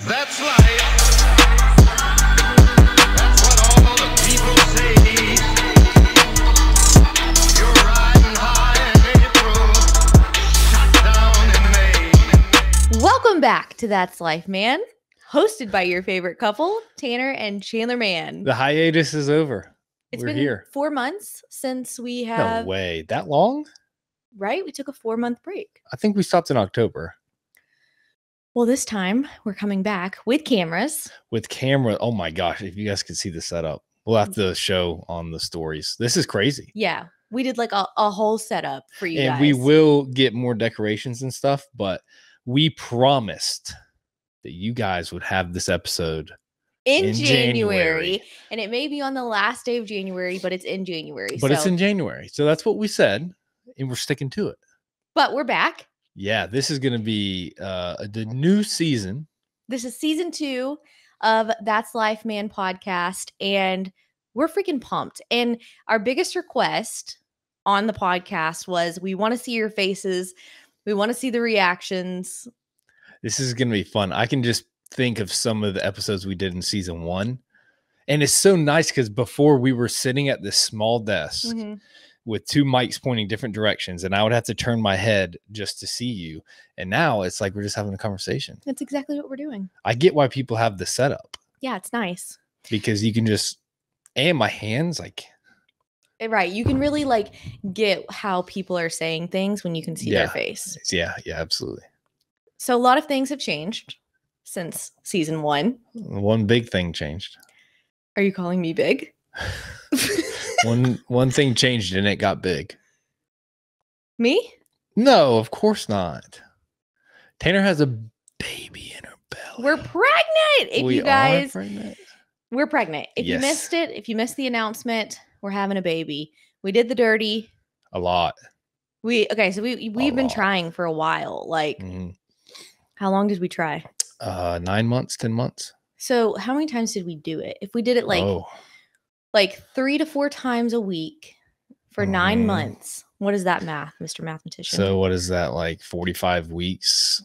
That's life. That's what all the people say. You're riding high in April, shot down in May. Welcome back to That's Life, Man, hosted by your favorite couple, Tanner and Chandler Mann. The hiatus is over. It's We're been here. four months since we No have, way. That long? right? We took a four month break. I think we stopped in October Well, this time we're coming back with cameras. with camera. Oh my gosh. If you guys could see the setup, we'll have mm. to show on the stories. This is crazy. Yeah, we did like a, a whole setup for you guys. and guys. we will get more decorations and stuff, but we promised that you guys would have this episode. in, in January, January. and it may be on the last day of January, but it's in January. But it's in January. So that's what we said, and we're sticking to it. But we're back. Yeah, this is going to be uh, the new season. This is season two of That's Life Man podcast, and we're freaking pumped. And our biggest request on the podcast was we want to see your faces, we want to see the reactions. This is going to be fun. I can just think of some of the episodes we did in season one. And it's so nice because before we were sitting at this small desk Mhm. With two mics pointing different directions, and I would have to turn my head just to see you. And now it's like we're just having a conversation. That's exactly what we're doing. I get why people have the setup Yeah, it's nice. because you can just, and my hands, like, Eh, Right. You can really like get how people are saying things when you can see Yeah. their face. yeah, yeah, absolutely. So a lot of things have changed since season one. One big thing changed. Are you calling me big? One one thing changed and it got big. me? No, of course not. Tanner has a baby in her belly. We're pregnant. If We you are guys pregnant? We're pregnant. If you missed it, if you missed the announcement, we're having a baby. We did the dirty. a lot. We okay, so we we've been lot. trying for a while. Like, Mhm. how long did we try? Uh, nine months, ten months. So, how many times did we do it? If we did it like oh, like 3 to 4 times a week for 9 Mhm. months. What is that math, Mr. Mathematician? so what is that like? Forty-five weeks,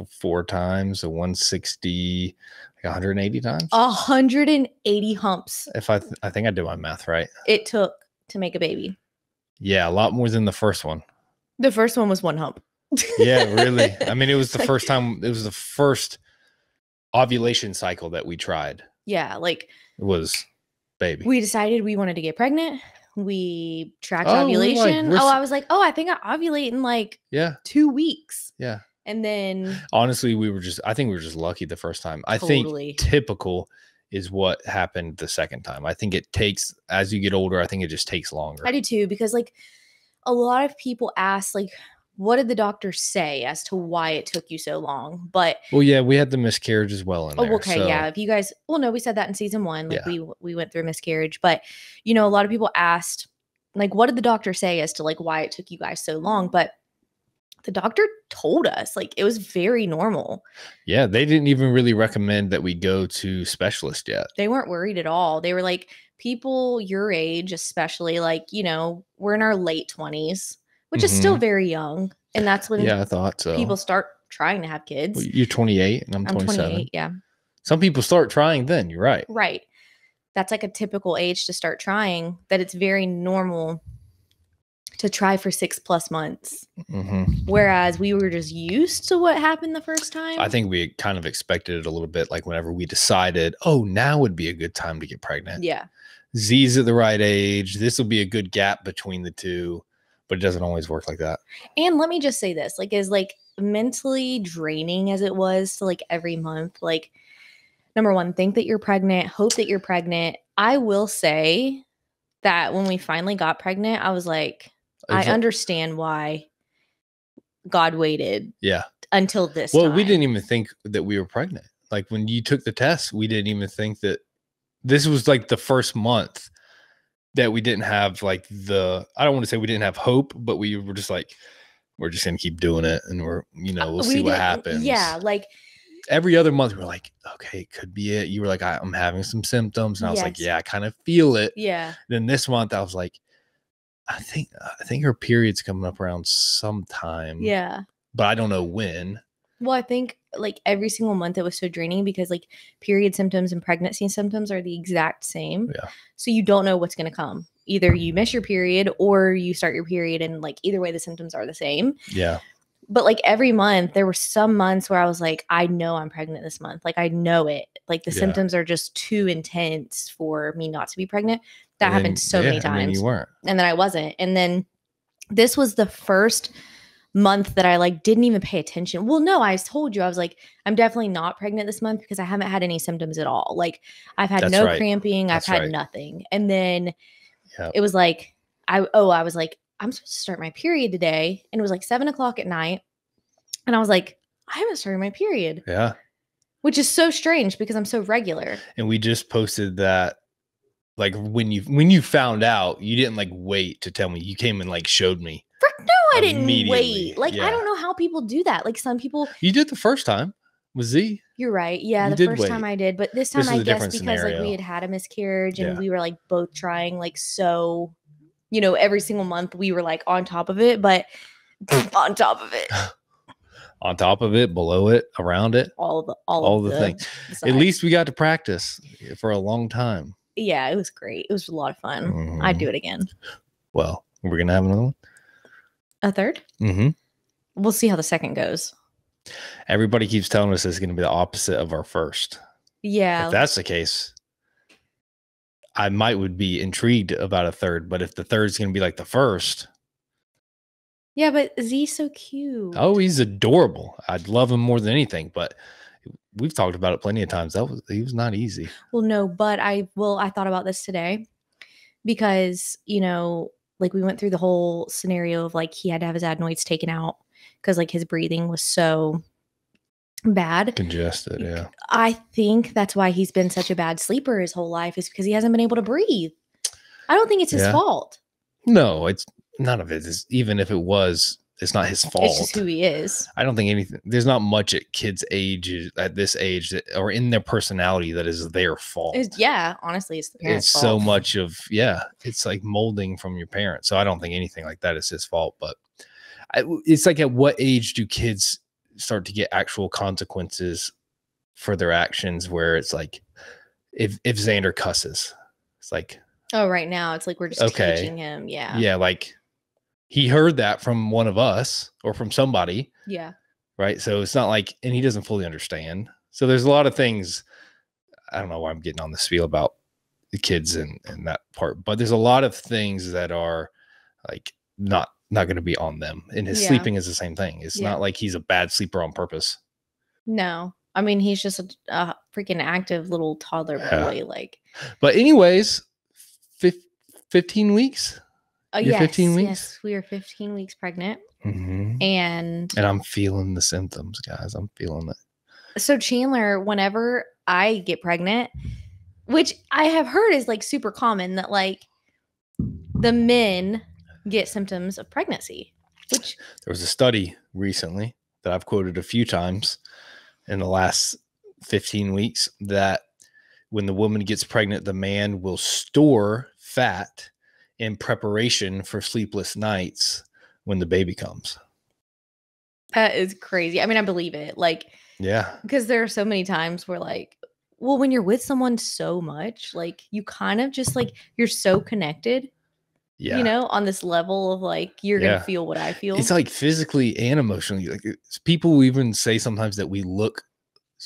f- four times, so one sixty, like one hundred and eighty times. 180 humps if I, th- I think I did my math right. it took to make a baby. Yeah, a lot more than the first one. The first one was one hump. Yeah, really. I mean, it was the Like- first time. It was the first ovulation cycle that we tried. Yeah, like It was baby. we decided we wanted to get pregnant. We tracked Oh, like, ovulation. we're oh, I was like, oh, I think I ovulate in like yeah, two weeks. yeah. And then Honestly, we were just. I think we were just lucky the first time. I think typical is what happened the second time. I think it takes as you get older. I think it just takes longer. I do too, because like a lot of people ask, like, what did the doctor say as to why it took you so long? But Well, yeah, we had the miscarriage as well in oh, there. okay, yeah. If you guys, well, no, we said that in season one, like Yeah. we we went through a miscarriage, but you know, a lot of people asked, like, what did the doctor say as to like why it took you guys so long? But the doctor told us like it was very normal. Yeah, they didn't even really recommend that we go to specialist yet. They weren't worried at all. They were like, people your age, especially like, you know, we're in our late 20s, which is still very young. And that's when Mm-hmm. Yeah, I thought so. people start trying to have kids. Well, you're 28 and I'm, I'm 27. 28. Yeah. Some people start trying then. You're right. Right. That's like a typical age to start trying, that it's very normal to try for six plus months. hmm Whereas we were just used to what happened the first time. I think we kind of expected it a little bit. Like whenever we decided, oh, now would be a good time to get pregnant. Yeah. Z's at the right age. This will be a good gap between the two, but it doesn't always work like that. And let me just say this, like as like mentally draining as it was to like every month, like number one, think that you're pregnant, hope that you're pregnant. I will say that when we finally got pregnant, I was like, I understand why God waited Yeah. until this Well, we didn't even think that we were pregnant. Like when you took the test, we didn't even think that this was like the first month that we didn't have like the I don't want to say we didn't have hope, but we were just like we're just gonna keep doing it and we're you uh, know we'll We see what happens. Yeah, like Every other month we we're like, okay, it could be it. You were like, I, I'm having some symptoms, and I was like, yeah, I kind of feel it. yeah, Then this month I was like, I think I think her period's coming up around sometime. yeah. but I don't know when. Well, I think like every single month it was so draining because like period symptoms and pregnancy symptoms are the exact same. Yeah. So you don't know what's going to come. Either you miss your period or you start your period and like either way the symptoms are the same. Yeah. But like every month there were some months where I was like I know I'm pregnant this month. Like I know it. Like the Yeah. symptoms are just too intense for me not to be pregnant. That And then- happened so yeah, many and then times you weren't. and then I wasn't. And then this was the first month that I like didn't even pay attention. Well, no, I told you I was like, I'm definitely not pregnant this month because I haven't had any symptoms at all. Like I've had That's no right. cramping, That's I've had right. nothing. And then Yep. it was like, I oh, I was like, I'm supposed to start my period today. And it was like seven o'clock at night. And I was like, I haven't started my period, Yeah. which is so strange because I'm so regular. And we just posted that like when you when you found out, you didn't like wait to tell me. You came and like showed me. I didn't wait. Like, yeah. I don't know how people do that. Like some people You did the first time with Z. You're right. Yeah, You the first time. I did, but this time This I guess because like we had had a miscarriage and Yeah. we were like both trying like so, you know, every single month we were like on top of it, but on top of it, On top of it, below it, around it, all the all, all of the the, things. the At least we got to practice for a long time. yeah, it was great. It was a lot of fun. I'd Mhm. do it again. Well, we're gonna have another one. A third. Mm-hmm. We'll see how the second goes. Everybody keeps telling us it's gonna be the opposite of our first. Yeah, If that's the case, I might would be intrigued about a third. But if the third's gonna be like the first, yeah, but Z's so cute. oh, he's adorable. I'd love him more than anything. But we've talked about it plenty of times. That was he was not easy. Well, no, but I well, I thought about this today because, you know, like we went through the whole scenario of like he had to have his adenoids taken out because like his breathing was so bad. Congested, yeah. I think that's why he's been such a bad sleeper his whole life is because he hasn't been able to breathe. I don't think it's his Yeah. fault. No, it's none of it is even if it was, it's not his fault. It's just who he is. I don't think anything. There's not much at kids' age at this age that, or in their personality that is their fault. It's, yeah, honestly, it's the parents' it's so much of yeah. It's like molding from your parents. So I don't think anything like that is his fault. But I, it's like at what age do kids start to get actual consequences for their actions? Where it's like if if Xander cusses, it's like Oh, right now it's like we're just Okay. teaching him. Yeah. yeah, like he heard that from one of us or from somebody. Yeah. right? So it's not like, and he doesn't fully understand. So there's a lot of things. I don't know why I'm getting on this feel about the kids and and that part, but there's a lot of things that are like not not going to be on them. And his Yeah. sleeping is the same thing. It's Yeah. not like he's a bad sleeper on purpose. No. I mean, he's just a, a freaking active little toddler Yeah. boy. Like, But anyways, fif- 15 weeks. Oh, You're yes, 15 weeks? Yes, we are 15 weeks pregnant. Mhm. And And I'm feeling the symptoms, guys. I'm feeling it. so, Chandler, whenever I get pregnant, which I have heard is like super common that like the men get symptoms of pregnancy, which There was a study recently that I've quoted a few times in the last 15 weeks that when the woman gets pregnant, the man will store fat in preparation for sleepless nights when the baby comes. that is crazy. I mean, I believe it. Like, Yeah. because there are so many times where like well when you're with someone so much like you kind of just like you're so connected Yeah. you know on this level of like you're Yeah. gonna feel what i feel It's like physically and emotionally. Like it's, people even say sometimes that we look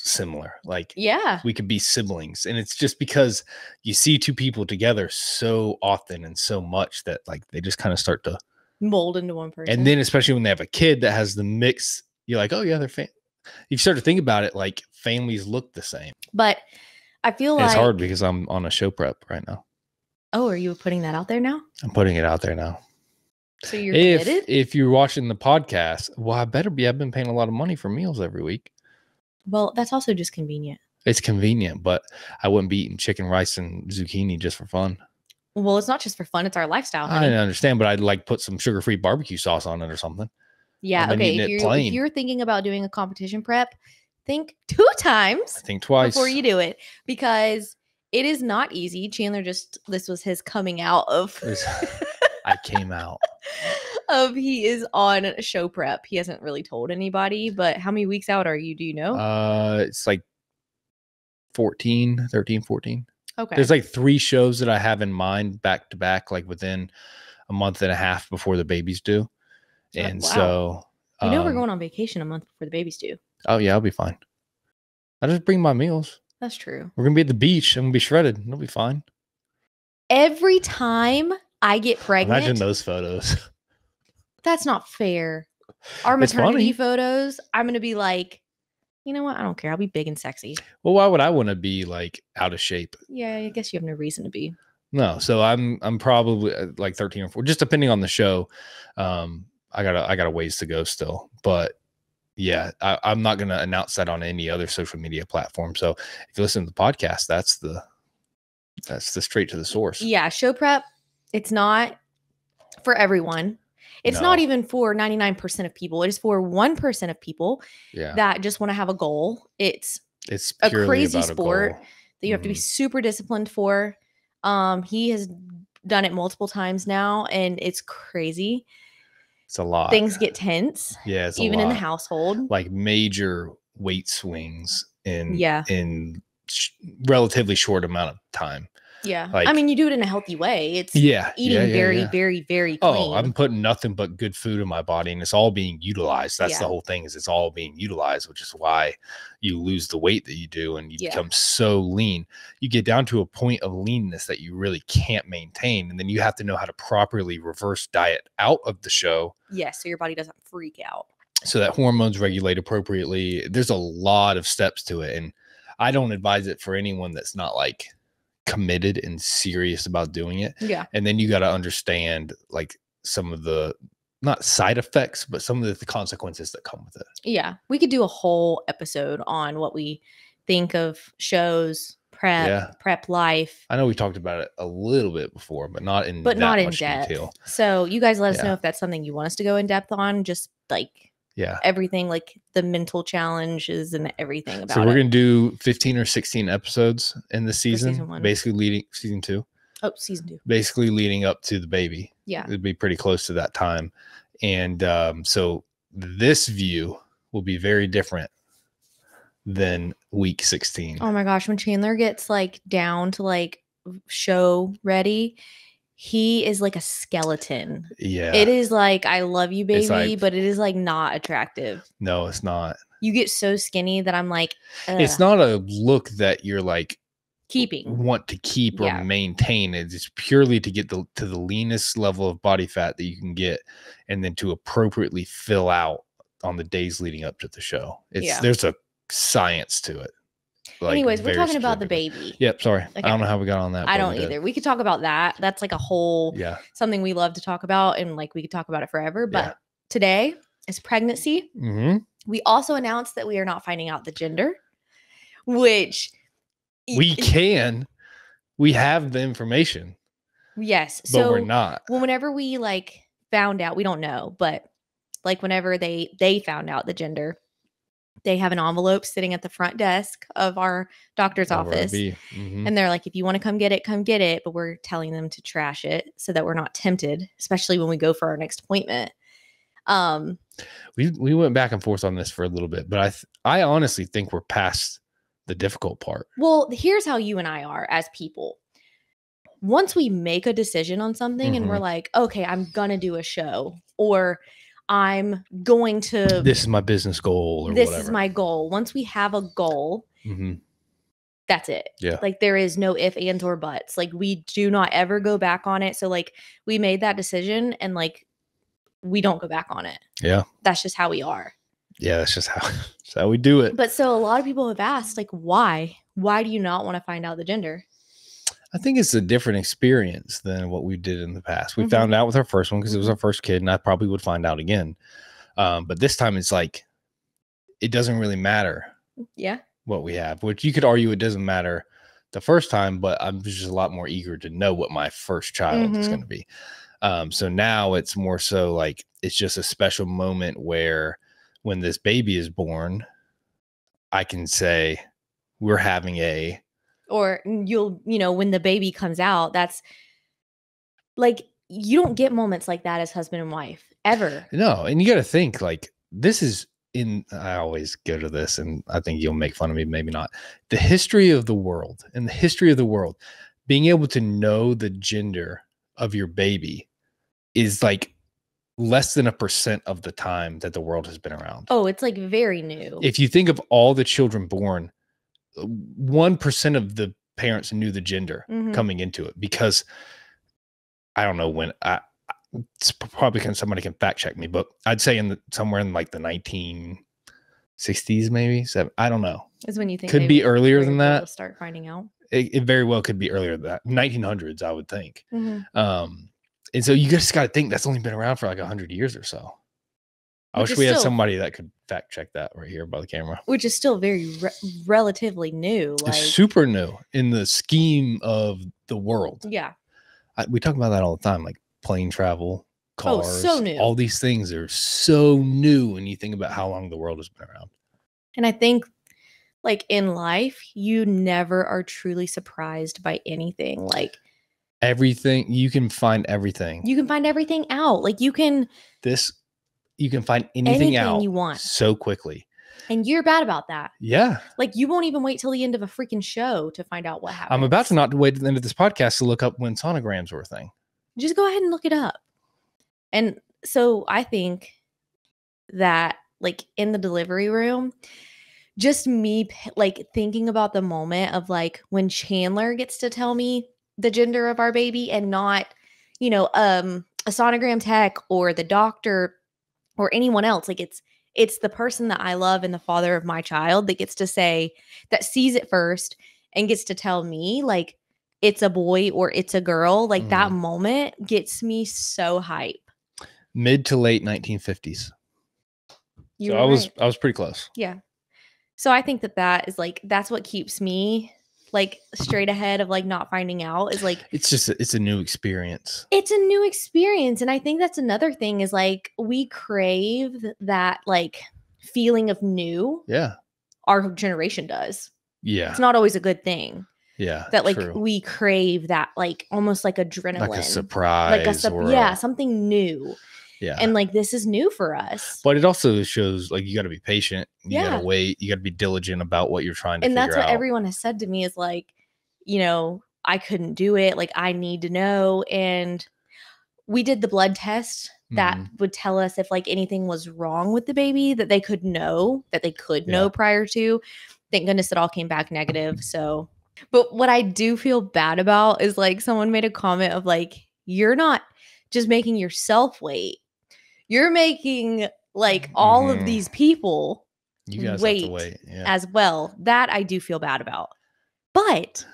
similar. Like yeah we could be siblings. And it's just because you see two people together so often and so much that like they just kind of start to mold into one person And then especially when they have a kid that has the mix, you're like, oh yeah, they're fam-. You start to think about it, like families look the same. but i feel And like it's hard because I'm on a show prep right now. oh are you putting that out there now I'm putting it out there now. so you're If committed if you're watching the podcast, well, I better be. I've been paying a lot of money for meals every week. Well that's also just convenient It's convenient, but I wouldn't be eating chicken, rice, and zucchini just for fun. well it's not just for fun it's our lifestyle I honey. understand, but I'd like put some sugar-free barbecue sauce on it or something. yeah been okay if you're, if you're thinking about doing a competition prep think two times I think twice. before you do it because it is not easy. Chandler just this was his coming out of I came out. Of he is on show prep. He hasn't really told anybody, but how many weeks out are you? Do you know? Uh, it's like 14, 13, 14. okay. There's like three shows that I have in mind back to back, like within a month and a half before the babies do. Oh, And wow. so, you know we're um, going on vacation a month before the babies do. Oh yeah, I'll be fine. I just bring my meals. That's true. We're gonna be at the beach. I'm gonna be shredded. It'll be fine. Every time I get pregnant, Imagine those photos. that's not fair. Our It's maternity funny. photos, I'm gonna be like, you know what? I don't care. I'll be big and sexy. well, why would I want to be like out of shape? Yeah, I guess you have no reason to be. No, so I'm I'm probably uh, like 13 or 4, just depending on the show. Um, I gotta I got a ways to go still, but yeah, I, I'm not gonna announce that on any other social media platform. So if you listen to the podcast, that's the that's the straight to the source. Yeah, show prep, it's not for everyone. It's not even for 99% of people. It is for 1% of people Yeah, that just want to have a goal. It's it's a crazy a sport goal. that you have to be Mhm. super disciplined for. Um, he has done it multiple times now, and it's crazy. It's a lot. Things get tense, yeah, a even in the household. like major weight swings in Yeah. in sh- relatively short amount of time. Yeah, like- I mean, you do it in a healthy way. It's Yeah, eating yeah, yeah, very, yeah. very, very oh, clean. Oh, I'm putting nothing but good food in my body, and it's all being utilized. That's the whole thing. Is it's all being utilized, which is why you lose the weight that you do, and you become so lean. You get down to a point of leanness that you really can't maintain, and then you have to know how to properly reverse diet out of the show yes, so your body doesn't freak out. so that hormones regulate appropriately. There's a lot of steps to it, and I don't advise it for anyone that's not like committed and serious about doing it Yeah, and then you got to understand like some of the not side effects but some of the consequences that come with it yeah. We could do a whole episode on what we think of shows, prep, Yeah. prep life. i know we talked about it a little bit before but not in but that not in much depth. detail So you guys let us know if that's something you want us to go in depth on, just like yeah everything, like the mental challenges and everything about so we're it. gonna do 15 or 16 episodes in the season, season basically leading season two oh, season two. basically leading up to the baby Yeah. it'd be pretty close to that time and um, so this view will be very different than week 16 Oh my gosh, when Chandler gets like down to like show ready, he is like a skeleton. yeah It is like I love you, baby, like- but it is like not attractive. no it's not You get so skinny that I'm like, it's not a look that you're like keeping. want to keep or Yeah. maintain it's purely to get the to the leanest level of body fat that you can get and then to appropriately fill out on the days leading up to the show it's Yeah. there's a science to it like, Anyways, we're talking about the baby. yep sorry i don't know how we got on that I don't we either. We could talk about that. That's like a whole yeah something we love to talk about, and like we could talk about it forever. But Yeah. today is pregnancy. hmm We also announced that we are not finding out the gender, which we can we have the information yes. but So we're not well, whenever we like found out, we don't know, but like whenever they they found out the gender, they have an envelope sitting at the front desk of our doctor's office. B. Mhm. And they're like, if you want to come get it, come get it. But we're telling them to trash it so that we're not tempted, especially when we go for our next appointment. Um, we we went back and forth on this for a little bit, but I th- I honestly think we're past the difficult part. well, here's how you and I are as people. Once we make a decision on something and we're Mhm. like, okay, I'm gonna do a show, or I'm going to This is my business goal, or this whatever. is my goal. Once we have a goal, hmm that's it. Yeah. Like there is no if, ands, or buts. Like we do not ever go back on it. So like we made that decision and like we don't go back on it. Yeah, That's just how we are. yeah. That's just how that's how we do it. But so a lot of people have asked, like, why? Why do you not want to find out the gender? I think it's a different experience than what we did in the past. We Mhm. found out with our first one because it was our first kid, and I probably would find out again. Um, but this time, it's like it doesn't really matter Yeah. what we have. Which you could argue it doesn't matter the first time, but I'm just a lot more eager to know what my first child is Mhm. going to be. Um, so now it's more so like it's just a special moment where when this baby is born, I can say we're having a Or you'll, you know, when the baby comes out, that's like you don't get moments like that as husband and wife. ever. No, and you got to think like this is in. I always go to this, and I think you'll make fun of me, maybe not. The history of the world and the history of the world, being able to know the gender of your baby is like less than a percent of the time that the world has been around. Oh, it's like very new. If you think of all the children born, one percent of the parents knew the gender Mhm. coming into it because I don't know when I it's probably can somebody can fact check me, but I'd say in the somewhere in like the 1960s, maybe seven. I don't know. is when you think Could be earlier than would be able that. Start finding out. It, it very well could be earlier than that. 1900s, I would think. Mhm. Um, and so you just got to think that's only been around for like hundred years or so. I wish is we had somebody that could fact check that right here by the camera. Which is still very re- relatively new. Like, It's super new in the scheme of the world. yeah. I, we talk about that all the time, like plane travel, cars. Oh, so new. all these things are so new when you think about how long the world has been around. And I think, like in life, you never are truly surprised by anything. Like Everything you can find everything. you can find everything out. Like you can, this you can find anything, anything out you want. so quickly. and you're bad about that. Yeah. Like you won't even wait till the end of a freaking show to find out what happened. I'm about to not wait to the end of this podcast to look up when sonograms were a thing. just go ahead and look it up. And so I think that like in the delivery room, just me like thinking about the moment of like when Chandler gets to tell me the gender of our baby and not, you know, um a sonogram tech or the doctor or anyone else. Like it's it's the person that I love and the father of my child that gets to say that sees it first and gets to tell me like it's a boy or it's a girl. Like that mm-hmm. moment gets me so hype. Mid to late 1950s. You so I was right. I was pretty close. yeah. So I think that that is like that's what keeps me like straight ahead of like not finding out is like It's just it's a new experience. it's a new experience and i think that's another thing is like we crave that like feeling of new Yeah. our generation does Yeah. it's not always a good thing Yeah. that like true. we crave that like almost like adrenaline like a surprise. like a or yeah something new yeah. and like this is new for us but it also shows like you got to be patient. You got Yeah. to wait. You got to be diligent about what you're trying to and that's what out. everyone has said to me is like you know i couldn't do it like i need to know and we did the blood test that Mhm. would tell us if like anything was wrong with the baby that they could know that they could Yeah. know prior to thank goodness it all came back negative so but what i do feel bad about is like someone made a comment of like you're not just making yourself wait you're making like all of Mhm. these people You guys wait wait. Yeah. as well. That I do feel bad about. But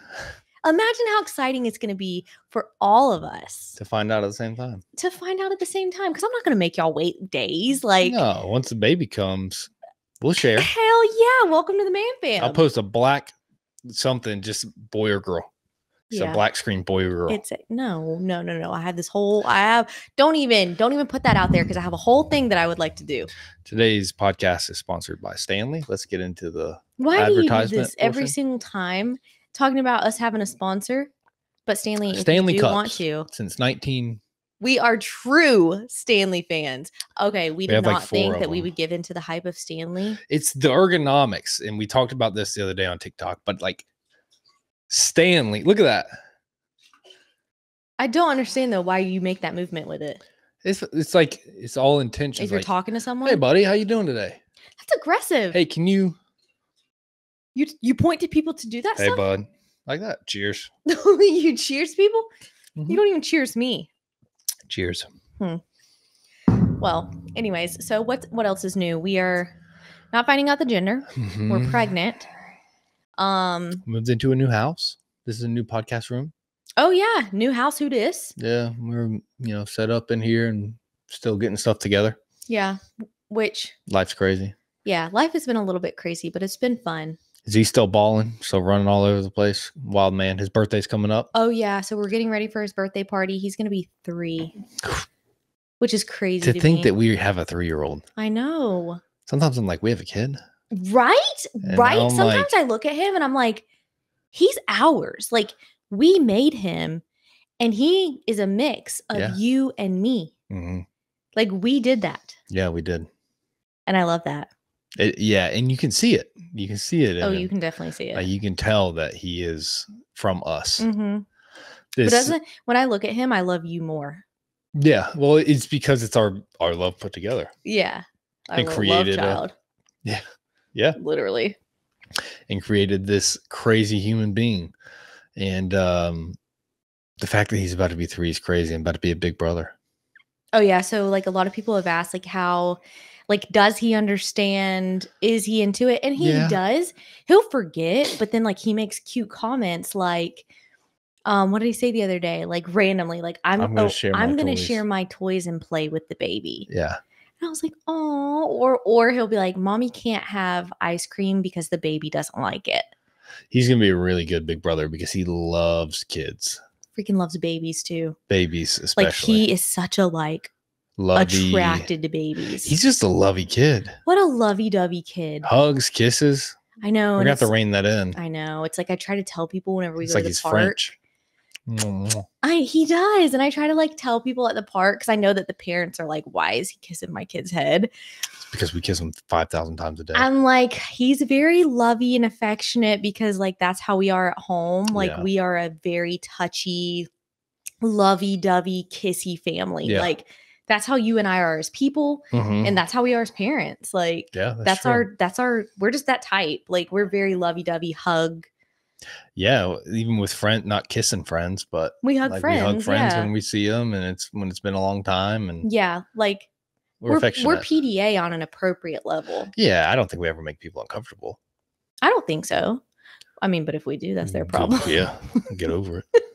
imagine how exciting it's going to be for all of us to find out at the same time. to find out at the same time. Because I'm not going to make y'all wait days. Like, no, once the baby comes, we'll share. hell yeah. Welcome to the man fam. I'll post a black something, just boy or girl. Just Yeah. a black screen boy girl. It's a, no, no, no, no. I have this whole, I have, don't even, don't even put that out there because I have a whole thing that I would like to do. Today's podcast is sponsored by Stanley. Let's get into the Why do you do this every portion? single time talking about us having a sponsor? But Stanley, if Stanley you do Cups. want to, since 19 We are true Stanley fans. Okay, we, We did have, like, not think that we would give into the hype of Stanley. it's the ergonomics and we talked about this the other day on TikTok, but like Stanley, look at that. I don't understand though why you make that movement with it. It's it's like it's all intentions. If you're like, talking to someone, hey buddy, how you doing today? that's aggressive. Hey, can you you you point to people to do that hey stuff. bud? Like that. Cheers. you cheers people. Mhm. You don't even cheers me. Cheers. Hmm. Well, anyways, so what what else is new? We are not finding out the gender. We're Mhm. pregnant. Um. moved into a new house. This is a new podcast room. Oh yeah, new house. Who dis? Yeah, we're you know set up in here and still getting stuff together. Yeah. Which Life's crazy. yeah, life has been a little bit crazy, but it's been fun. Is he still balling? Still running all over the place? Wild man. His birthday's coming up. Oh yeah, so we're getting ready for his birthday party. He's gonna be three, which is crazy To to, think me. that we have a three year old. I know, Sometimes I'm like, we have a kid. Right? And right. I'm Sometimes like- I look at him and I'm like, he's ours. Like we made him, and he is a mix of Yeah. you and me. hmm Like we did that. Yeah, we did. And I love that. It, yeah, and you can see it. You can see it. Oh, you can definitely see it. Like, you can tell that he is from us. hmm This, But doesn't when I look at him, I love you more. yeah. Well, it's because it's our our love put together Yeah. I And created a- child. Yeah. Yeah. Literally. and created this crazy human being. And um the fact that he's about to be three is crazy and about to be a big brother. Oh yeah. So like a lot of people have asked like how like does he understand? Is he into it? And he Yeah. does. He'll forget, but then like he makes cute comments like um what did he say the other day? Like randomly, like I'm I'm gonna oh, share my I'm gonna share my toys and play with the baby. Yeah. And I was like, oh, or or he'll be like, Mommy can't have ice cream because the baby doesn't like it. He's gonna be a really good big brother because he loves kids, Freaking loves babies too. babies especially. Like he is such a like lovey. attracted to babies. He's just a lovey kid. what a lovey-dovey kid. Hugs, kisses. I know. We're gonna have to rein that in. I know. It's like I try to tell people whenever we It's go like to the he's park. French. I he does, and I try to like tell people at the park because I know that the parents are like, "Why is he kissing my kid's head?" It's because we kiss him five thousand times a day. I'm like, he's very lovey and affectionate because like that's how we are at home. Like Yeah. we are a very touchy, lovey-dovey, kissy family. Yeah. Like that's how you and I are as people, Mhm. and that's how we are as parents. Like yeah, that's, that's, our that's our we're just that type. Like we're very lovey-dovey, hug. Yeah. Even with friend, not kissing friends, but We hug like friends. we hug friends yeah. when we see them, and it's when it's been a long time, and yeah, like we're, we're, we're PDA on an appropriate level. yeah, I don't think we ever make people uncomfortable. I don't think so. I mean, but if we do, that's their Good- problem. Yeah, get over it.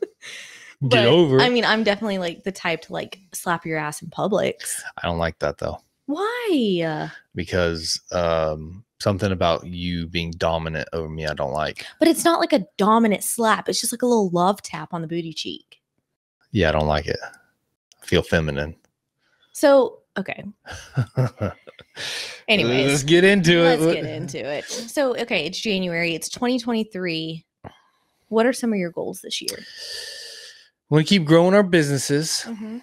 But, get over it. I mean, I'm definitely like the type to like slap your ass in public. I don't like that though. Why? because um something about you being dominant over me I don't like. But it's not like a dominant slap. It's just like a little love tap on the booty cheek. Yeah, I don't like it. I feel feminine. So, okay. Anyways, let's get into it. let's get into it. So, okay, it's January. It's 2023. What are some of your goals this year? Want to keep growing our businesses. Mm-hmm.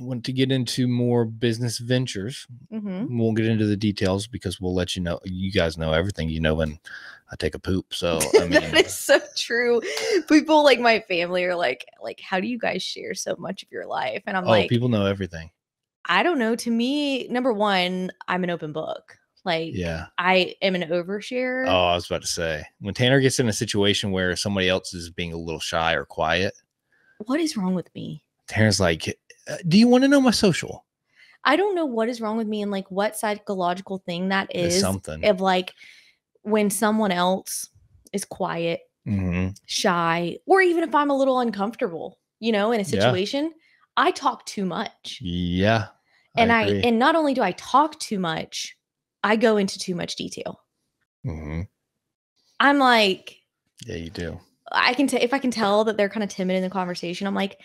Want to get into more business ventures. Mm-hmm. We won't get into the details because we'll let you know. You guys know everything. You know when I take a poop. So I mean, that is so true. People like my family are like, like, how do you guys share so much of your life? And I'm oh, like, people know everything. I don't know. To me, number one, I'm an open book. Like, Yeah. I am an overshare. Oh, I was about to say when Tanner gets in a situation where somebody else is being a little shy or quiet, What is wrong with me? Tanner's like, "Uh, "Do you want to know my social?" I don't know what is wrong with me and like what psychological thing that is. It's something. of like when someone else is quiet, hmm shy, or even if I'm a little uncomfortable, you know, in a Yeah. situation, I talk too much. Yeah. and I, agree. and not only do I talk too much, I go into too much detail. Mhm. I'm like, Yeah, you do. I can tell if I can tell that they're kind of timid in the conversation. I'm like,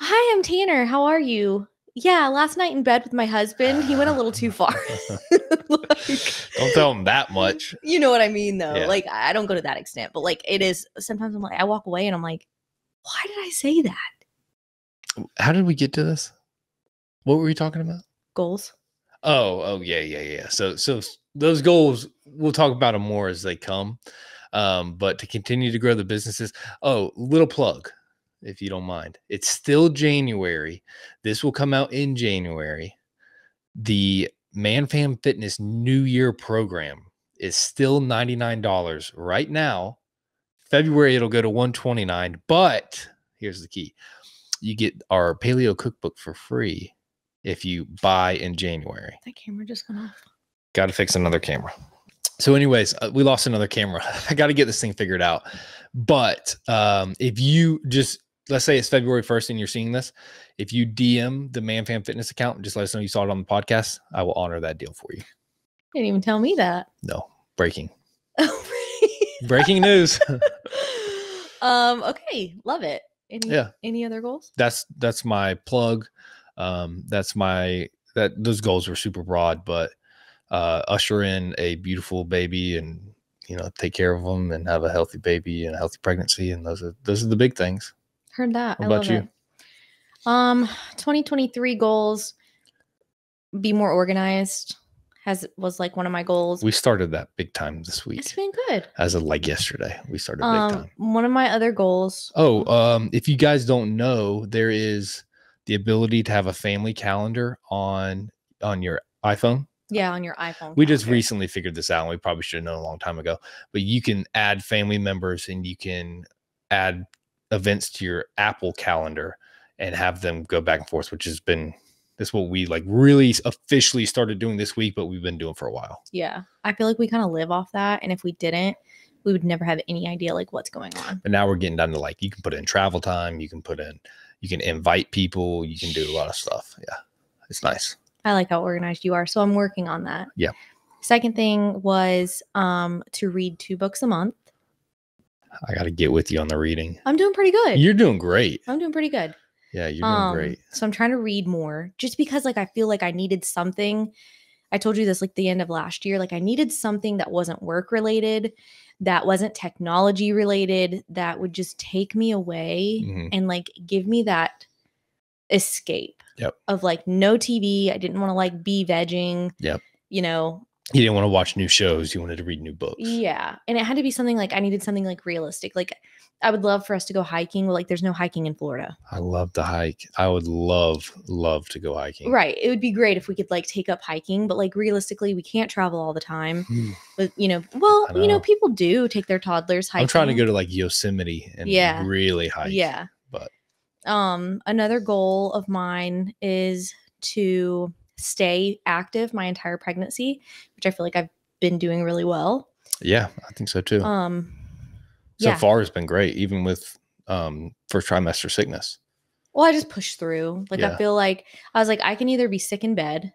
"Hi, I'm Tanner. How are you?" Yeah, last night in bed with my husband, he went a little too far. Like, Don't tell him that much. you know what I mean, though. Yeah. Like, I don't go to that extent, but like, it is sometimes I'm like, I walk away and I'm like, why did I say that? How did we get to this? What were we talking about? Goals. Oh, oh yeah, yeah, yeah. So, so those goals, we'll talk about them more as they come. Um, but to continue to grow the businesses. Oh, little plug, if you don't mind. It's still January. This will come out in January. The ManFam Fitness New Year program is still $99 right now. February it'll go to 129, but here's the key. You get our paleo cookbook for free if you buy in January. That camera just went off. Got to fix another camera. So, anyways, uh, we lost another camera. I got to get this thing figured out. But um, if you just let's say it's February 1st and you're seeing this, if you DM the Man ManFam Fitness account and just let us know you saw it on the podcast, I will honor that deal for you. Didn't even tell me that. No, breaking, breaking news. um. Okay. Love it. Any, Yeah. Any other goals? that's that's my plug. Um, that's my that those goals were super broad, but uh, usher in a beautiful baby and you know take care of them and have a healthy baby and a healthy pregnancy, and those are those are the big things. Heard that. What I about love you? it. Um, 2023 goals. be more organized has was like one of my goals. We started that big time this week. it's been good. As of like yesterday, we started big Um, time. one of my other goals. Oh, um, if you guys don't know, there is the ability to have a family calendar on on your iPhone. Yeah, on your iPhone. We just recently figured this out, and we probably should have known a long time ago. But you can add family members, and you can add events to your Apple calendar and have them go back and forth, which has been this what we like really officially started doing this week, but we've been doing for a while. Yeah, I feel like we kind of live off that, and if we didn't, we would never have any idea like what's going on. But now we're getting down to like you can put in travel time, you can put in, you can invite people, you can do a lot of stuff. Yeah, it's nice. I like how organized you are, so I'm working on that. Yeah. Second thing was um to read two books a month. I got to get with you on the reading. I'm doing pretty good. You're doing great. I'm doing pretty good. Yeah, you're doing um, great. So I'm trying to read more just because like I feel like I needed something. I told you this like the end of last year. Like I needed something that wasn't work related, that wasn't technology related, that would just take me away Mhm. and like give me that escape Yep. of like no TV. I didn't want to like be vegging. Yep. You know, You didn't want to watch new shows. You wanted to read new books. yeah. And it had to be something like I needed something like realistic. Like I would love for us to go hiking, like there's no hiking in Florida. I love to hike. I would love, love to go hiking. Right. It would be great if we could like take up hiking, but like realistically, we can't travel all the time. Hmm. But you know, well, I you know, know. people do take their toddlers hiking. I'm trying to go to like Yosemite and Yeah. really hike. Yeah. but- um another goal of mine is to stay active my entire pregnancy, which I feel like I've been doing really well. Yeah, I think so too. Um so yeah. far, it's been great, even with um, first trimester sickness. well, I just pushed through. Like I feel like I was like I can either be sick in bed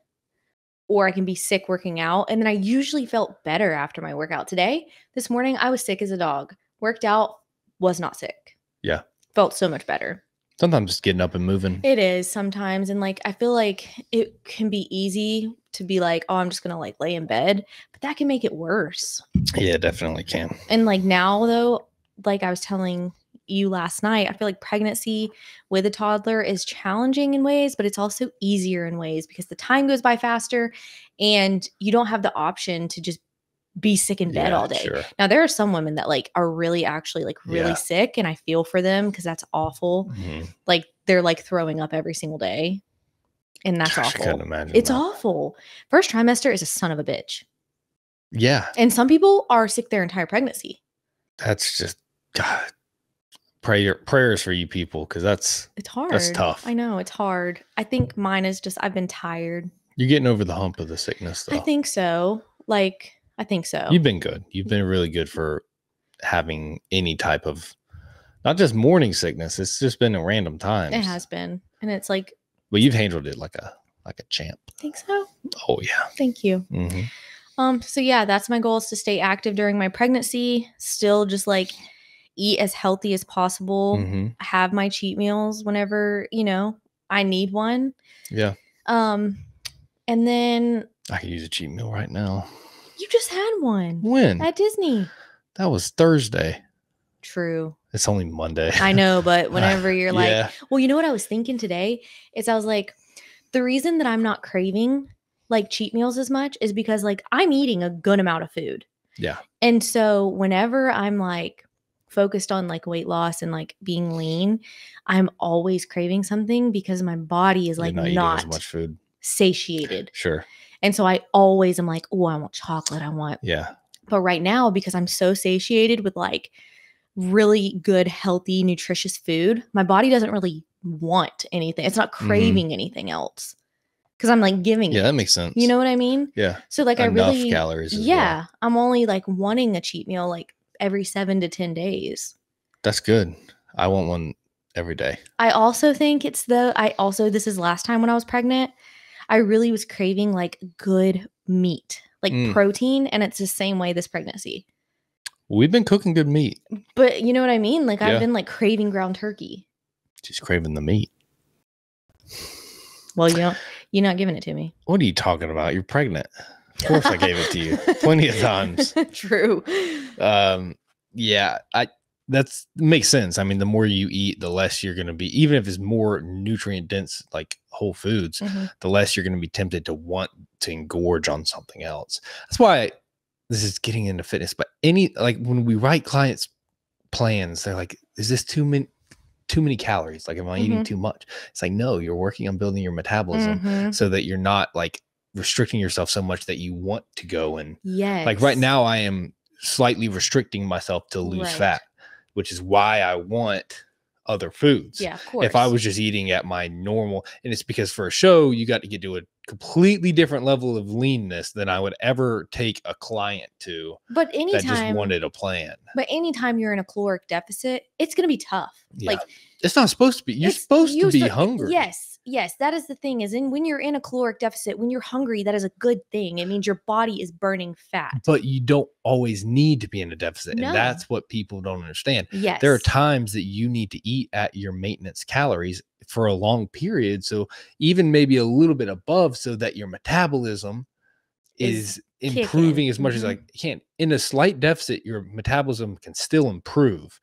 or I can be sick working out. And then I usually felt better after my workout. Today, this morning, I was sick as a dog. Worked out, was not sick. Yeah. Felt so much better. Sometimes just getting up and moving. It is sometimes. And like, I feel like it can be easy to be like, oh, I'm just going to like lay in bed, but that can make it worse. yeah, definitely can. And like now, though, like I was telling you last night, I feel like pregnancy with a toddler is challenging in ways, but it's also easier in ways because the time goes by faster and you don't have the option to just be sick in bed Yeah, all day. Sure. Now, there are some women that like are really actually like really Yeah. sick, and I feel for them because that's awful. Mhm. Like they're like throwing up every single day, and that's Gosh, I couldn't awful. imagine. It's that. awful. First trimester is a son of a bitch. Yeah, And some people are sick their entire pregnancy. that's just God. Prayer prayers for you people because that's It's hard. That's tough. I know it's hard. I think mine is just I've been tired. you're getting over the hump of the sickness. Though I think so. Like I think so. you've been good. You've been really good for having any type of not just morning sickness. It's just been at random times. it has been, and it's like but you've handled it like a like a champ. I think so. Oh yeah. Thank you. hmm Um. So yeah, that's my goal is to stay active during my pregnancy. Still, just like eat as healthy as possible. hmm Have my cheat meals whenever you know I need one. Yeah, Um. And then I could use a cheat meal right now. You just had one When at Disney. that was Thursday. True. It's only Monday. I know, but whenever you're like, yeah, Well, you know what I was thinking today is I was like, the reason that I'm not craving like cheat meals as much is because like I'm eating a good amount of food. yeah, And so whenever I'm like focused on like weight loss and like being lean, I'm always craving something because my body is You're like not not, as much food. satiated. Sure. And so I always am like, oh, I want chocolate. I want Yeah. but right now, because I'm so satiated with like really good, healthy, nutritious food, my body doesn't really want anything. It's not Mhm. craving anything else because I'm like giving Yeah, it. that makes sense. You know what I mean? Yeah. So like I Enough really, calories. as well. yeah, I'm only like wanting a cheat meal like every seven to 10 days. That's good. I want one every day. I also think it's the, I also, this is last time when I was pregnant, I really was craving like good meat, like Mm. protein. And it's the same way this pregnancy. We've been cooking good meat. But you know what I mean? Like Yeah. I've been like craving ground turkey. She's craving the meat. Well, you don't, you're not giving it to me. What are you talking about? You're pregnant. Of course I gave it to you plenty of times. True. Um, yeah, I that's makes sense. I mean, the more you eat, the less you're going to be, even if it's more nutrient dense, like whole foods, Mhm. the less you're going to be tempted to want to engorge on something else. That's why this is getting into fitness. But any like when we write clients plans, they're like, "Is this too many?" Too many calories. Like, am I eating Mhm. too much? It's like, no, you're working on building your metabolism Mhm. so that you're not like restricting yourself so much that you want to go and Yes. like right now i am slightly restricting myself to lose Right. fat which is why i want other foods Yeah, of course. if i was just eating at my normal and it's because for a show you got to get to a completely different level of leanness than i would ever take a client to but anytime that just wanted a plan but anytime you're in a caloric deficit, it's going to be tough. Yeah. Like it's not supposed to be you're supposed to be sto- hungry Yes, yes, that is the thing. Is in when you're in a caloric deficit, when you're hungry, that is a good thing. It means your body is burning fat. but you don't always need to be in a deficit No. and that's what people don't understand Yes, there are times that you need to eat at your maintenance calories for a long period so even maybe a little bit above so that your metabolism Is improving kicking. as much as Mhm. like can in a slight deficit your metabolism can still improve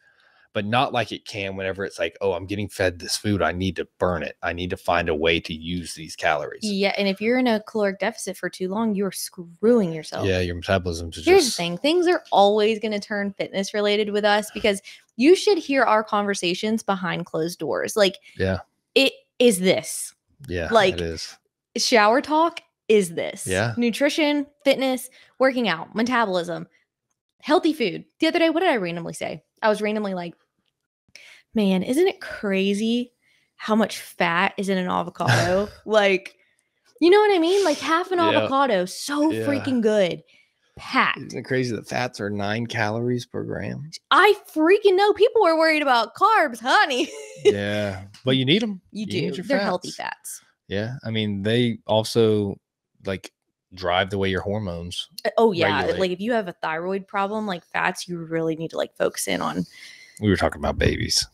but not like it can whenever it's like oh i'm getting fed this food i need to burn it i need to find a way to use these calories Yeah, and if you're in a caloric deficit for too long, you're screwing yourself. yeah your metabolism is Here's just the thing things are always going to turn fitness related with us because you should hear our conversations behind closed doors. Like, yeah it is this yeah like, it is shower talk is this Yeah. nutrition, fitness, working out, metabolism, healthy food. The other day, what did I randomly say? I was randomly like, man, isn't it crazy how much fat is in an avocado? like, you know what I mean? Like half an Yeah. avocado, so Yeah. freaking good. Packed. isn't it crazy that fats are nine calories per gram I freaking know people are worried about carbs, honey. yeah but you need them you, need do. They're healthy fats. fats. Yeah, I mean they also like drive the way your hormones. Uh, Oh yeah, Regulate. like if you have a thyroid problem, like fats, you really need to like focus in on. We were talking about babies,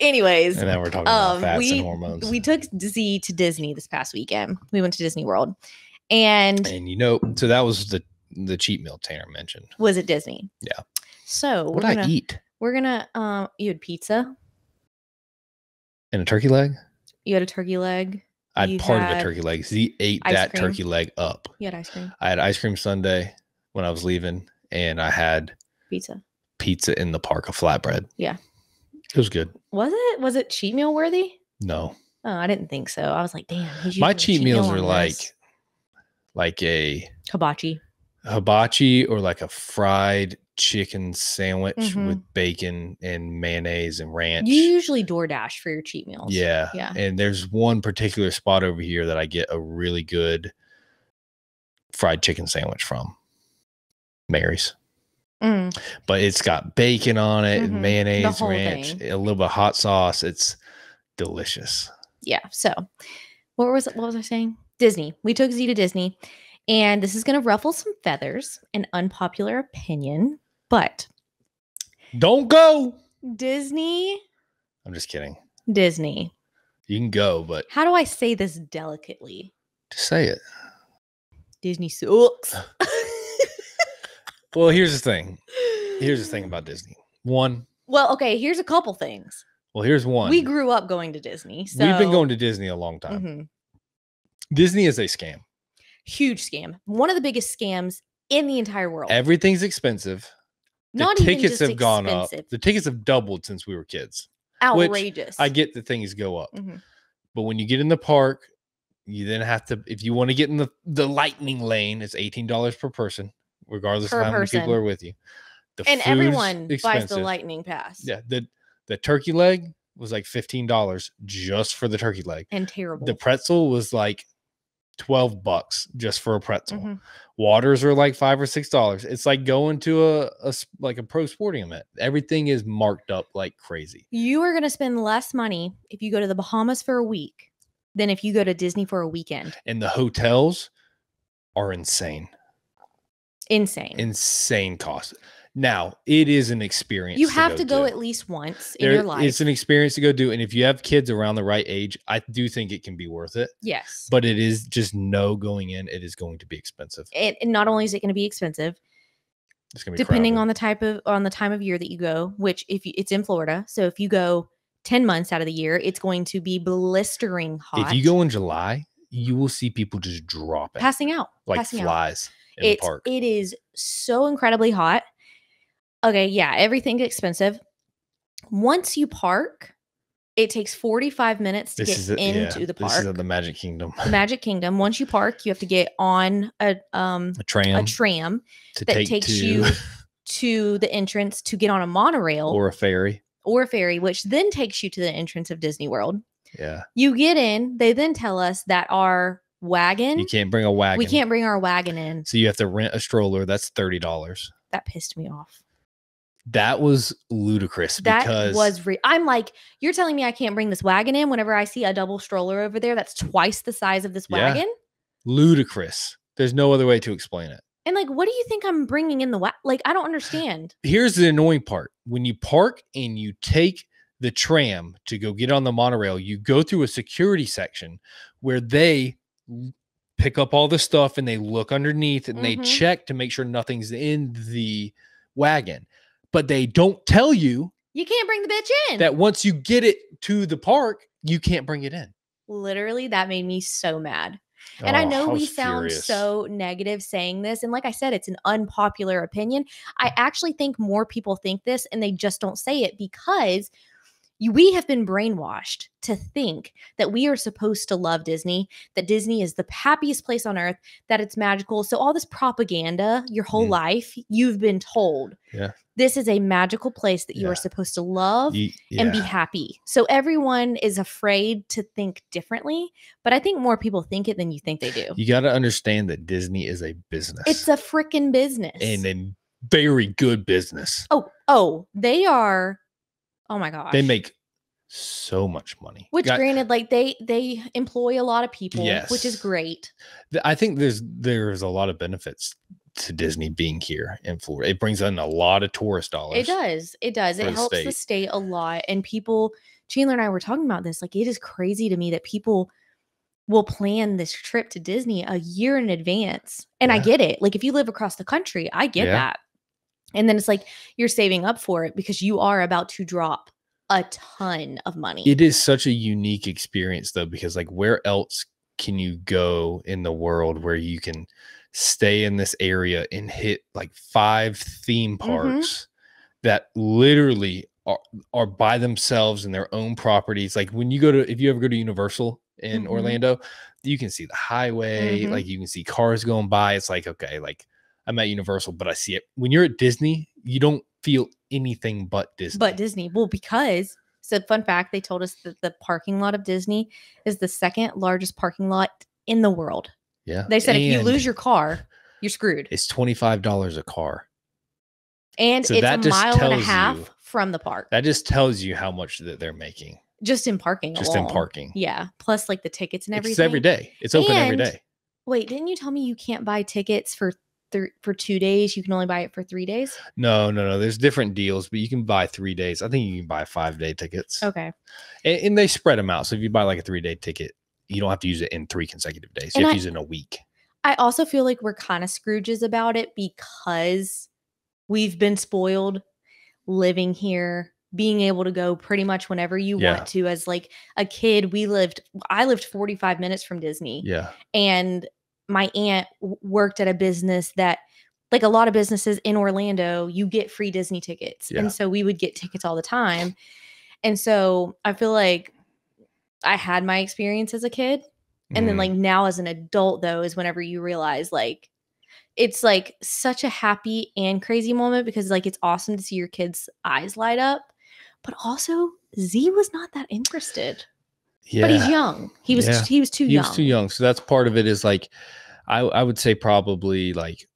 Anyways, and now we're talking about um, fats we and hormones. we took Z to Disney this past weekend. We went to Disney World, and and you know, so that was the the cheat meal Tanner mentioned. was it Disney. Yeah. So What we're did gonna I eat? we're gonna um you had pizza, And a turkey leg? you had a turkey leg, I had You part of a turkey leg. Z ate that cream. turkey leg up. you had ice cream, I had ice cream Sunday when I was leaving, and I had pizza. pizza in the park, a flatbread. Yeah. It was good. Was it was it cheat meal worthy? No, Oh, I didn't think so. I was like, damn. my a cheat meals meal are like this. like a hibachi. hibachi or like a fried chicken sandwich Mhm. with bacon and mayonnaise and ranch. You usually DoorDash for your cheat meals. yeah. Yeah. And there's one particular spot over here that I get a really good fried chicken sandwich from. Mary's. Mm. But it's got bacon on it, Mhm. and mayonnaise, ranch, thing. a little bit of hot sauce. It's delicious. yeah so what was what was i saying disney we took z to disney and this is going to ruffle some feathers an unpopular opinion but Don't go. disney I'm just kidding. disney You can go, but how do i say this delicately just say it. disney sucks Well, here's the thing. Here's the thing about Disney. One, well okay here's a couple things well, here's one. we grew up going to disney so We've been going to Disney a long time. Mhm. Disney is a scam. huge scam one of the biggest scams in the entire world Everything's expensive. The not even tickets just have gone up. expensive, The tickets have doubled since we were kids. outrageous I get that things go up, Mhm. but when you get in the park, you then have to. If you want to get in the the lightning lane, it's eighteen dollars per person, regardless Per of how many people are with you. The and everyone buys the lightning pass Yeah, the the turkey leg was like fifteen dollars just for the turkey leg. and terrible The pretzel was like twelve bucks just for a pretzel. Mhm. Waters are like five or six dollars. It's like going to a, a like a pro sporting event. Everything is marked up like crazy. You are going to spend less money if you go to the Bahamas for a week than if you go to Disney for a weekend. And the hotels are insane. Insane. Insane cost. Now, it is an experience. you have to go do. at least once in There- your life. It's an experience to go do. And if you have kids around the right age, I do think it can be worth it. yes. But it is just no going in. It is going to be expensive. and, and not only is it going to be expensive, It's gonna be depending crowded. on the type of on the time of year that you go which if you, it's in florida so if you go 10 months out of the year it's going to be blistering hot If you go in July, you will see people just dropping passing out like passing out. In it's the park. it is so incredibly hot okay yeah everything's expensive once you park it takes 45 minutes to this get is it, into yeah, the This park is at the Magic Kingdom. the magic kingdom once you park you have to get on a um a tram a tram to that take takes to you to the entrance to get on a monorail or a ferry. or a ferry, which then takes you to the entrance of Disney World. Yeah, You get in, they then tell us that our wagon, you can't bring a wagon. we can't bring our wagon in. So you have to rent a stroller. That's thirty dollars. That pissed me off. That was ludicrous That because was re- I'm like, you're telling me I can't bring this wagon in whenever I see a double stroller over there that's twice the size of this Yeah. wagon? ludicrous. There's no other way to explain it. And like, what do you think I'm bringing in the wa- like? I don't understand. Here's the annoying part: when you park and you take the tram to go get on the monorail, you go through a security section where they pick up all the stuff and they look underneath and they Mhm. check to make sure nothing's in the wagon. But they don't tell you You can't bring the bitch in. that once you get it to the park, you can't bring it in. Literally, that made me so mad. And I Oh, know we sound furious. so negative saying this. And like I said, it's an unpopular opinion. I actually think more people think this and they just don't say it because we have been brainwashed to think that we are supposed to love Disney, that Disney is the happiest place on earth, that it's magical. So, all this propaganda your whole Mm. life, you've been told Yeah. this is a magical place that you Yeah. are supposed to love You- and be happy. So everyone is afraid to think differently, but I think more people think it than you think they do. You got to understand that Disney is a business. It's a freaking business. and a very good business. oh, oh, they are. Oh my gosh. They make so much money. which Got- granted, like they they employ a lot of people, yes. which is great. I think there's there's a lot of benefits to Disney being here in Florida. It brings in a lot of tourist dollars. It does. It does. It the helps the state. state a lot. And people, Chandler and I were talking about this. Like, it is crazy to me that people will plan this trip to Disney a year in advance. And I get it. Like, if you live across the country, I get Yeah. that. And then it's like you're saving up for it because you are about to drop a ton of money. It is such a unique experience though, because like where else can you go in the world where you can stay in this area and hit like five theme Mhm. parks that literally are, are by themselves in their own properties. Like when you go to if you ever go to Universal in Mhm. Orlando, you can see the highway, Mhm. like you can see cars going by. It's like, okay, like I'm at Universal, but I see it. When you're at Disney, you don't feel anything but Disney. but Disney, well, because so fun fact, they told us that the parking lot of Disney is the second largest parking lot in the world. yeah. They said if you lose your car, you're screwed. it's $25 a car. And So it's that a mile and a half you- from the park. That just tells you how much that they're making just in parking. just in parking. Yeah. Plus like the tickets and everything. It's every day. It's open every And day. Wait, didn't you tell me you can't buy tickets for for two days? You can only buy it for three days? No, no, no. There's different deals, but you can buy three days. I think you can buy five day tickets. Okay. And, and they spread them out. So if you buy like a three day ticket, you don't have to use it in three consecutive days. You And have I- to use it in a week. I also feel like we're kind of Scrooges about it because we've been spoiled living here, being able to go pretty much whenever you Yeah. want to. As like a kid, we lived, I lived 45 minutes from Disney. Yeah. and my aunt worked at a business that like a lot of businesses in Orlando you get free Disney tickets Yeah. and so we would get tickets all the time and so I feel like I had my experience as a kid and then Mhm. like now as an adult though is whenever you realize like it's like such a happy and crazy moment because like it's awesome to see your kids eyes light up but also Z was not that interested yeah. but he's young he was Yeah. he was too he young was too young. So that's part of it is like, I, I would say probably like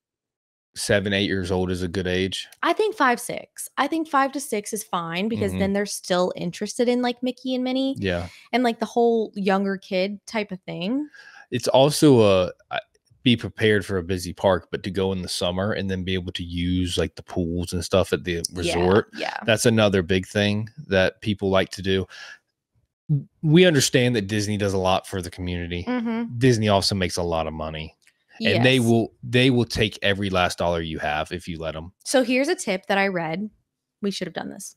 seven, eight years old is a good age. I think five, six. I think five to six is fine because Mhm. then they're still interested in like Mickey and Minnie Yeah. and like the whole younger kid type of thing. it's also a be prepared for a busy park, but to go in the summer and then be able to use like the pools and stuff at the Yeah, resort. Yeah. That's another big thing that people like to do. We understand that Disney does a lot for the community. Mm-hmm. Disney also makes a lot of money. and they will they will take every last dollar you have if you let them. So here's a tip that I read. We should have done this.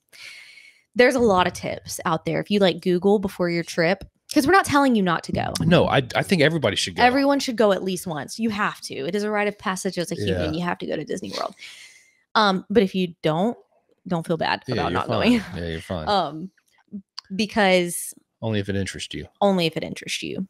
There's a lot of tips out there. If you like Google before your trip, because we're not telling you not to go. No, I I think everybody should go. Everyone should go at least once. You have to. It is a rite of passage as a human. Yeah. You have to go to Disney World. Um, but if you don't, don't feel bad yeah, about not fine. going. Yeah, you're fine. Um, because Only if it interests you. only if it interests you.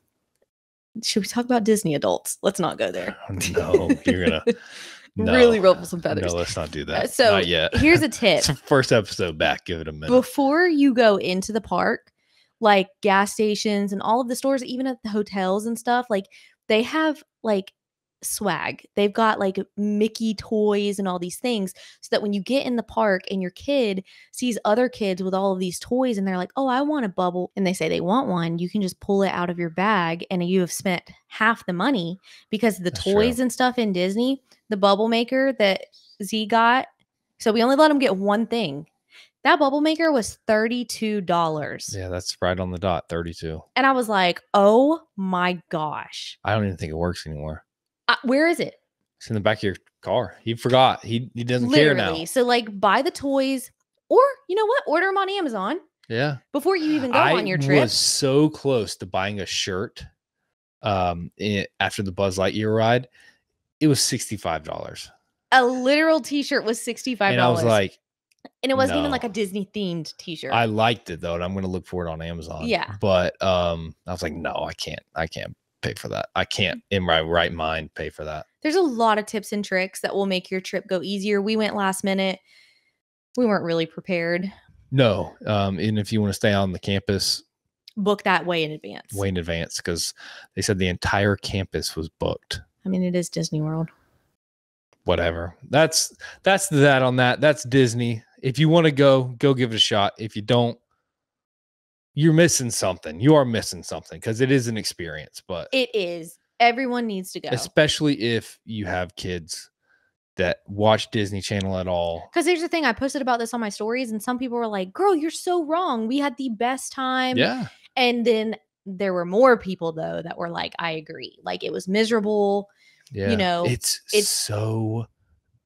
Should we talk about Disney adults? Let's not go there. Oh, no, you're gonna no. really ruffle some feathers. No, let's not do that. Uh, so not yet. Here's a tip. first episode back. Give it a minute. before you go into the park, like gas stations and all of the stores, even at the hotels and stuff, like they have like swag. They've got like Mickey toys and all these things so that when you get in the park and your kid sees other kids with all of these toys and they're like, "Oh, I want a bubble." And they say they want one, you can just pull it out of your bag and you have spent half the money because the That's true. toys and stuff in Disney, the bubble maker that Z got, so we only let him get one thing. That bubble maker was $32. yeah, that's right on the dot. Thirty-two. And I was like, "Oh my gosh. I don't even think it works anymore. Uh, where is it?" It's in the back of your car. He forgot. He he doesn't care now. So like buy the toys or you know what? Order them on Amazon Yeah. before you even go I on your trip. I was so close to buying a shirt um i- after the Buzz Lightyear ride. It was sixty-five dollars. A literal t-shirt was $65. And I was like, and it wasn't even like a Disney themed t-shirt. I liked it though, and I'm gonna look for it on Amazon. Yeah. But um I was like, no, I can't. I can't pay for that. I can't in my right mind pay for that. There's a lot of tips and tricks that will make your trip go easier. We went last minute. We weren't really prepared. No. Um, and if you want to stay on the campus, Book that way in advance. way in advance because they said the entire campus was booked. I mean, it is Disney World. Whatever. That's that's that on that. That's Disney. If you want to go, go give it a shot. If you don't, you're missing something. You are missing something because it is an experience. But It is. Everyone needs to go. especially if you have kids that watch Disney Channel at all. Because here's the thing, I posted about this on my stories, and some people were like, "Girl, you're so wrong. We had the best time." Yeah. And then there were more people though that were like, "I agree. Like it was miserable. Yeah. You know, it's it's- so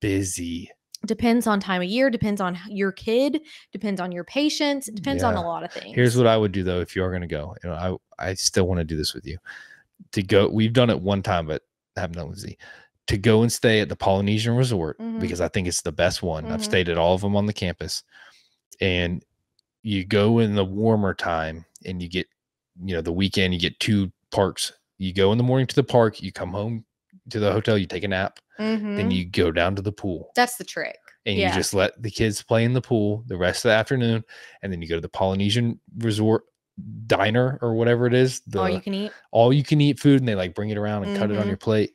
busy. Depends on time of year. Depends on your kid. Depends on your patience. It depends on a lot of things." Here's what I would do though if you are going to go. You know, I I still want to do this with you. To go, we've done it one time, but I haven't done it with Z. To go and stay at the Polynesian Resort Mhm. because I think it's the best one. I've Mhm. stayed at all of them on the campus, and you go in the warmer time, and you get, you know, the weekend. You get two parks. You go in the morning to the park. You come home to the hotel. You take a nap. Then Mhm. you go down to the pool That's the trick. and Yeah. you just let the kids play in the pool the rest of the afternoon and then you go to the polynesian resort diner or whatever it is the All you can eat. all you can eat food and they like bring it around and cut it on Mhm. your plate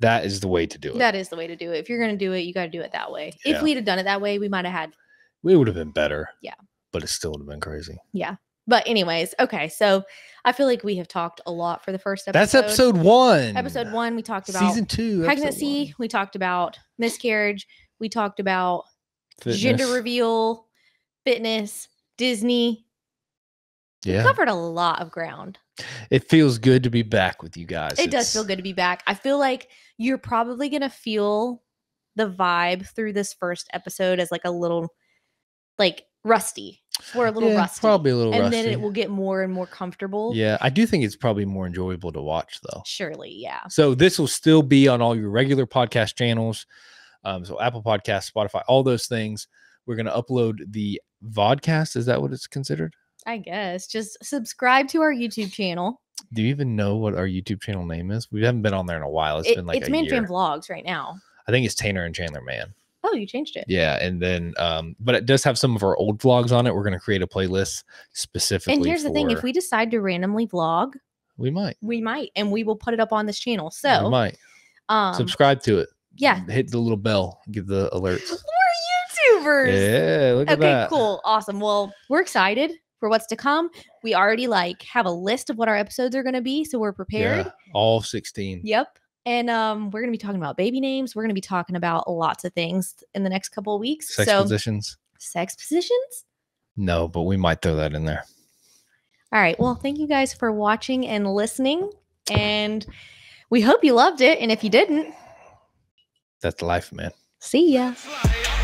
that is the way to do it That is the way to do it. If you're gonna do it, you got to do it that way. Yeah. If we'd have done it that way, we might have had We would have been better Yeah. but it still would have been crazy But anyways, okay. So I feel like we have talked a lot for the first episode. that's episode one Episode one, we talked about season two pregnancy. one. We talked about miscarriage. We talked about gender reveal, fitness, Disney. yeah Covered a lot of ground. it feels good to be back with you guys It does feel good to be back. I feel like you're probably gonna feel the vibe through this first episode as like a little like rusty. We're a little yeah, rusty. probably a little and rusty then it will get more and more comfortable. yeah i do think it's probably more enjoyable to watch though Surely, yeah. So this will still be on all your regular podcast channels. Um, so Apple Podcast, Spotify, all those things. We're gonna upload the vodcast. Is that what it's considered? I guess. Just subscribe to our YouTube channel. Do you even know what our YouTube channel name is? We haven't been on there in a while. It's It- been like it's a Man. Fan Vlogs right now. I think it's Tanner and Chandler Mann. Oh, you changed it. Yeah, and then um, but it does have some of our old vlogs on it. We're gonna create a playlist specifically. And here's the thing: if we decide to randomly vlog, we might, we might, and we will put it up on this channel. we So, might um, subscribe to it. yeah, hit the little bell, give the alerts. we're YouTubers. Yeah, look at okay, that. cool, awesome. Well, we're excited for what's to come. We already like have a list of what our episodes are going to be, so we're prepared. Yeah, all sixteen. Yep. And um, we're going to be talking about baby names. We're going to be talking about lots of things in the next couple of weeks. Sex so, positions. sex positions. No, but we might throw that in there. All right. Well, thank you guys for watching and listening. And We hope you loved it. And if you didn't, That's life, man. see ya. Fly